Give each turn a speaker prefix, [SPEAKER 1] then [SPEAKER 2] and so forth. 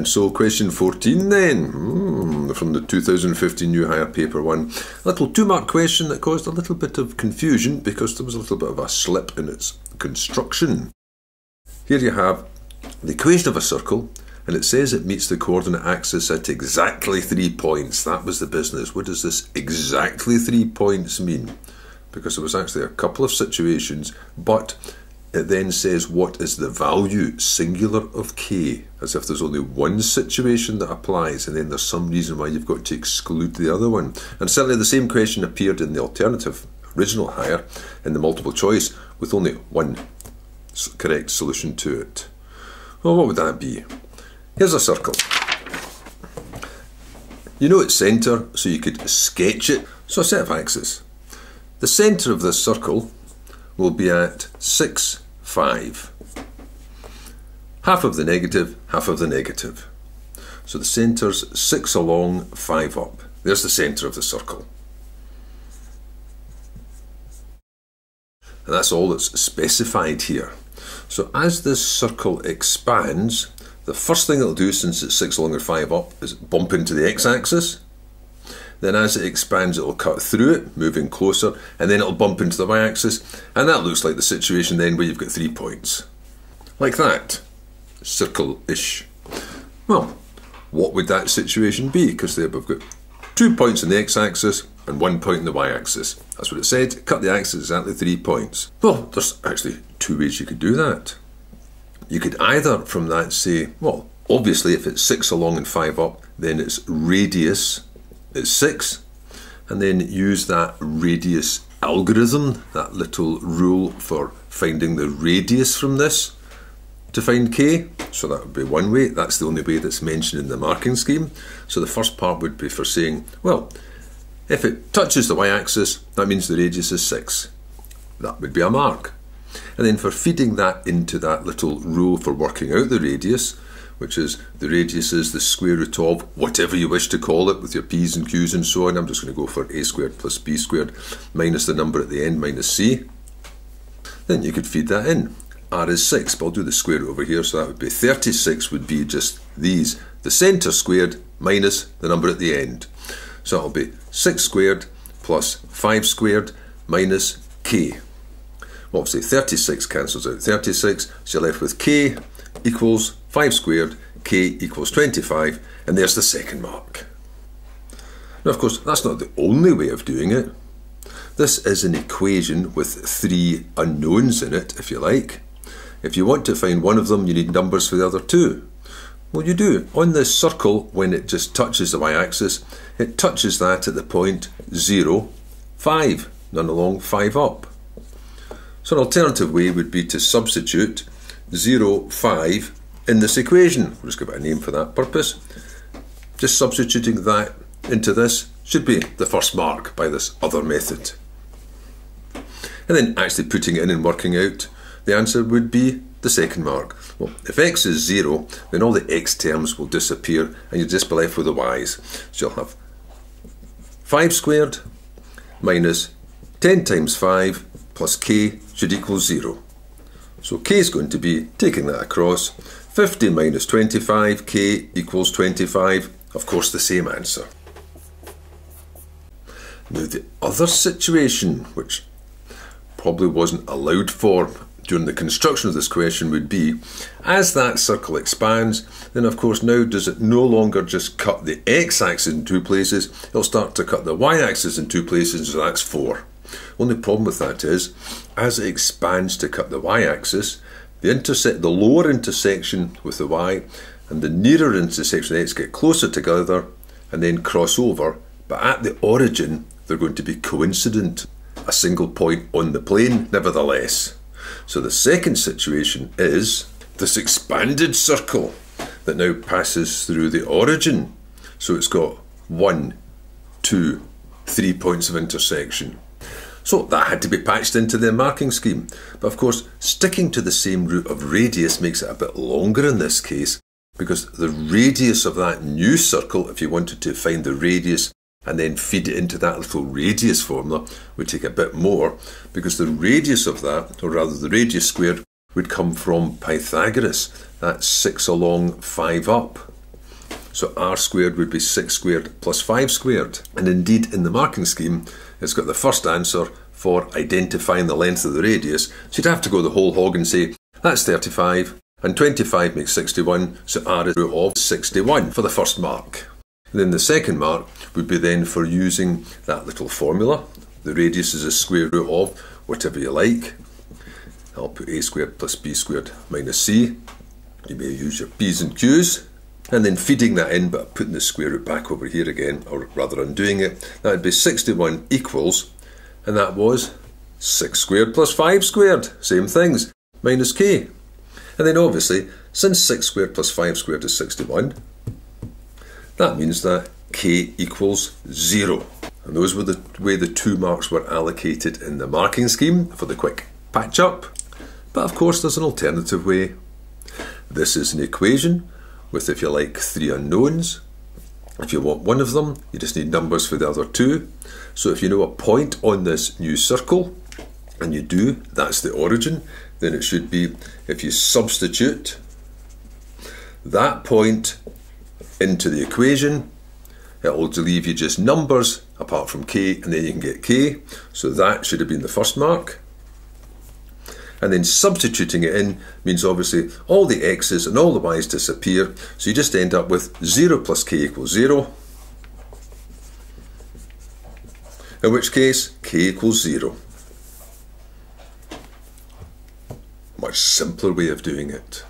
[SPEAKER 1] And so, question 14 then, mm, from the 2015 New Higher Paper 1. A little two mark question that caused a little bit of confusion because there was a little bit of a slip in its construction. Here you have the equation of a circle, and it says it meets the coordinate axis at exactly three points. That was the business. What does this exactly three points mean? Because there was actually a couple of situations, but it then says what is the value singular of k, as if there's only one situation that applies, and then there's some reason why you've got to exclude the other one. And certainly the same question appeared in the alternative original higher in the multiple choice with only one correct solution to it. Well, what would that be? Here's a circle. You know its centre, so you could sketch it. So a set of axes. The centre of this circle will be at 6, 5. Half of the negative, half of the negative. So the centre's 6 along, 5 up. There's the centre of the circle. And that's all that's specified here. So as this circle expands, the first thing it'll do since it's 6 along or 5 up is bump into the x-axis then as it expands, it'll cut through it, moving closer, and then it'll bump into the y-axis, and that looks like the situation then where you've got three points. Like that. Circle-ish. Well, what would that situation be? Because they've got two points on the x-axis and one point on the y-axis. That's what it said. Cut the axis exactly three points. Well, there's actually two ways you could do that. You could either from that say, well, obviously if it's six along and five up, then its radius is 6 and then use that radius algorithm, that little rule for finding the radius from this to find k. So that would be one way. That's the only way that's mentioned in the marking scheme. So the first part would be for saying, well, if it touches the y-axis, that means the radius is 6. That would be a mark. And then for feeding that into that little rule for working out the radius, which is the radius is the square root of whatever you wish to call it with your p's and q's and so on. I'm just going to go for a squared plus b squared minus the number at the end minus c. Then you could feed that in. r is 6, but I'll do the square root over here, so that would be 36 would be just these. The centre squared minus the number at the end. So it'll be 6 squared plus 5 squared minus k. Well, obviously 36 cancels out 36, so you're left with k equals 5 squared, k equals 25, and there's the second mark. Now, of course, that's not the only way of doing it. This is an equation with three unknowns in it, if you like. If you want to find one of them, you need numbers for the other two. Well, you do. On this circle, when it just touches the y-axis, it touches that at the point 0, 5, none along 5 up. So an alternative way would be to substitute 0, 5 in this equation. We'll just give it a name for that purpose. Just substituting that into this should be the first mark by this other method. And then actually putting it in and working out, the answer would be the second mark. Well, if x is 0, then all the x terms will disappear and you'll just be left with the y's. So you'll have 5 squared minus 10 times 5 plus k should equal 0. So k is going to be, taking that across, 50 minus 25, k equals 25. Of course, the same answer. Now, the other situation, which probably wasn't allowed for during the construction of this question, would be as that circle expands, then of course now does it no longer just cut the x axis in two places, it'll start to cut the y axis in two places, so that's 4. Only problem with that is, as it expands to cut the y-axis, the intersect the lower intersection with the y and the nearer intersection the x get closer together and then cross over, but at the origin they're going to be coincident, a single point on the plane nevertheless. So the second situation is this expanded circle that now passes through the origin. So it's got one, two, three points of intersection. So that had to be patched into their marking scheme. But of course, sticking to the same root of radius makes it a bit longer in this case, because the radius of that new circle, if you wanted to find the radius and then feed it into that little radius formula, would take a bit more, because the radius of that, or rather the radius squared, would come from Pythagoras. That's 6 along, 5 up. So r squared would be 6 squared plus 5 squared. And indeed, in the marking scheme, it's got the first answer for identifying the length of the radius. So you'd have to go the whole hog and say, that's 35, and 25 makes 61, so r is root of 61 for the first mark. And then the second mark would be then for using that little formula. The radius is a square root of whatever you like. I'll put a squared plus b squared minus c. You may use your p's and q's. And then feeding that in, but putting the square root back over here again, or rather undoing it, that would be 61 equals, and that was 6 squared plus 5 squared, same things, minus k. And then obviously, since 6 squared plus 5 squared is 61, that means that k equals 0. And those were the way the two marks were allocated in the marking scheme for the quick patch up. But of course, there's an alternative way. This is an equation with, if you like, three unknowns. If you want one of them, you just need numbers for the other two. So if you know a point on this new circle, and you do, that's the origin, then it should be if you substitute that point into the equation. It will leave you just numbers apart from k, and then you can get k. So that should have been the first mark. And then substituting it in means obviously all the x's and all the y's disappear. So you just end up with 0 plus k equals 0. In which case, k equals 0. Much simpler way of doing it.